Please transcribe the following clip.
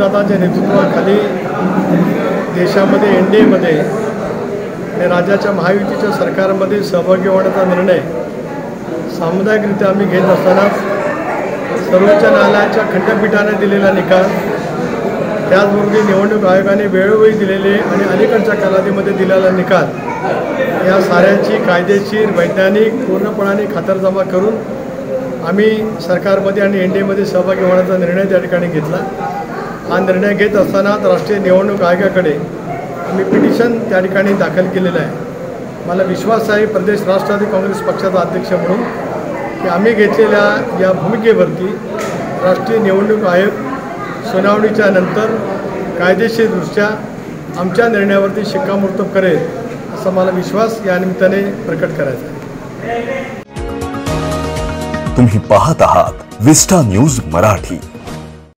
अजितदादांच्या नेतृत्वाखाली देशामध्ये N D एमध्ये आणि राज्याच्या महायुतीच्या सरकारमध्ये सहभागी होण्याचा निर्णय सामुदायिकरित्या आम्ही घेत असतानाच सर्वोच्च न्यायालयाच्या खंडपीठाने दिलेला निकाल त्याचबरोबर निवडणूक आयोगाने वेळोवेळी दिलेले आणि अलीकडच्या कालावधीमध्ये दिलेला निकाल या साऱ्यांची कायदेशीर वैज्ञानिक पूर्णपणाने खातरजमा करून आम्ही सरकारमध्ये आणि एन डी एमध्ये सहभागी होण्याचा निर्णय त्या ठिकाणी घेतला. हा निर्णय घेत असतानाच राष्ट्रीय निवडणूक आयोगाकडे आम्ही पिटिशन त्या ठिकाणी दाखल केलेलं आहे. मला विश्वास आहे प्रदेश राष्ट्रवादी काँग्रेस पक्षाचा अध्यक्ष म्हणून की आम्ही घेतलेल्या या भूमिकेवरती राष्ट्रीय निवडणूक आयोग सुनावणीच्या नंतर कायदेशीरदृष्ट्या आमच्या निर्णयावरती शिक्कामोर्तब करेल असा मला विश्वास या निमित्ताने प्रकट करायचा आहे. तुम्ही पाहत आहात विस्टा न्यूज मराठी.